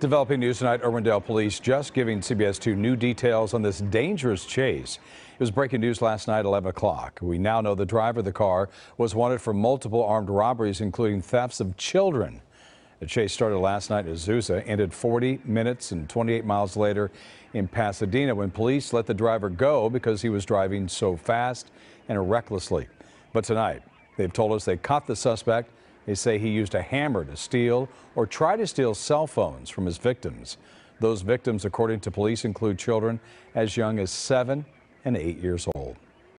Developing news tonight, Irwindale police just giving CBS 2 new details on this dangerous chase. It was breaking news last night at 11 o'clock. We now know the driver of the car was wanted for multiple armed robberies, including thefts of children. The chase started last night in Azusa, ended 40 minutes and 28 miles later in Pasadena when police let the driver go because he was driving so fast and recklessly. But tonight, they've told us they caught the suspect they say he used a hammer to steal or try to steal cell phones from his victims. Those victims, according to police, include children as young as seven and eight years old.